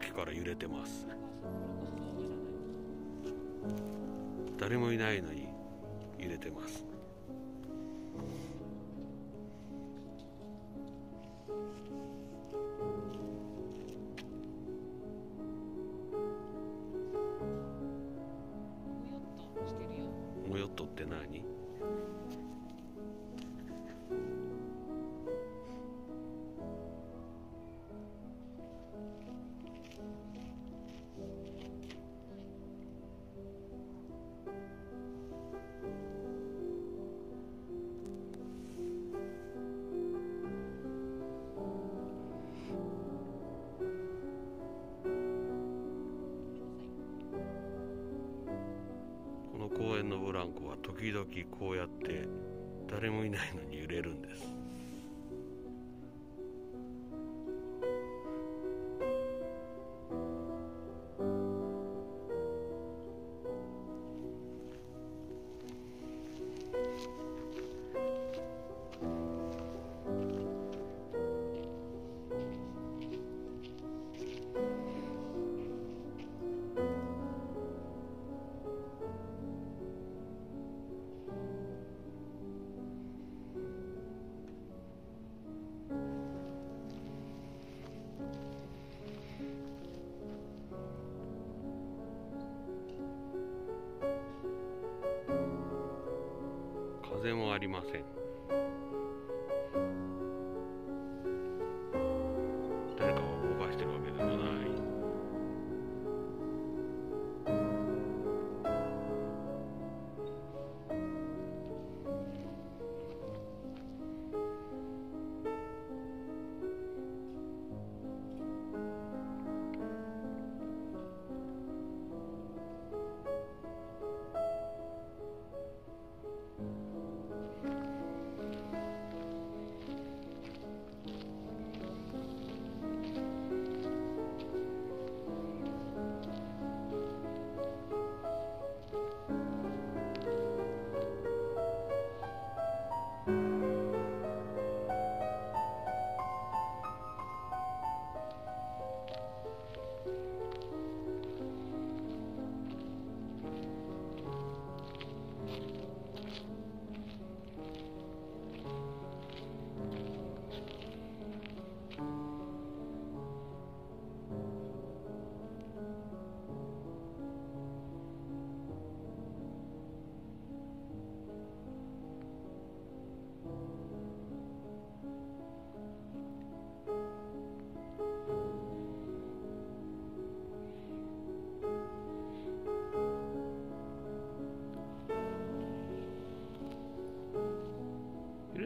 きから揺れてます。誰もいないのに揺れてます。ランコは時々こうやって誰もいないのに揺れるんです。風もありません。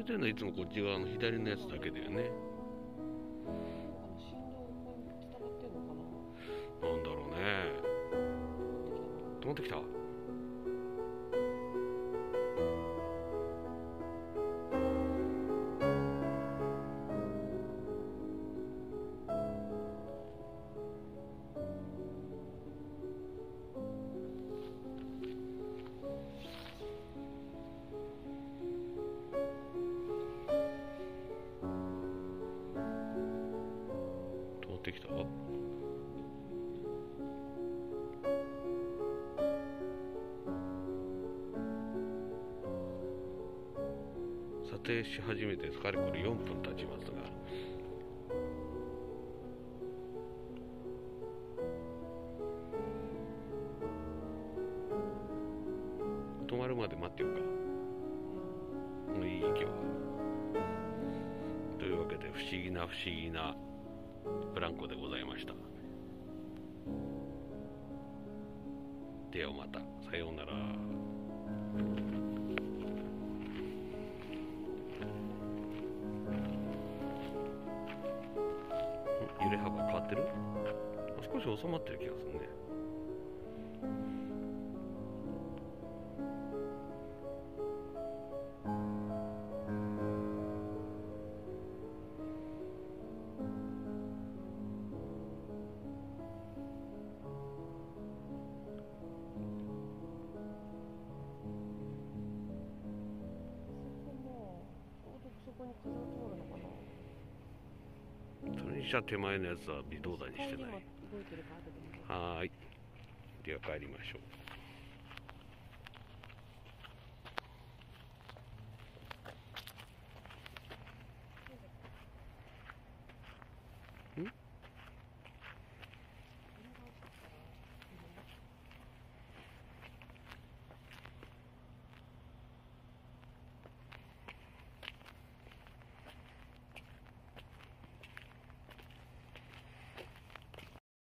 れてるのはいつもこっち側の左のやつだけだよねなんだろうね止まってきた撮影し始めてかれこれ4分経ちますが止まるまで待ってようか。もういい今日はというわけで不思議な不思議なブランコでございました。ではまた。さようなら。ん揺れ幅変わってる？あ少し収まってる気がするね。車手前のやつは微動だにしてない。はーい。では帰りましょう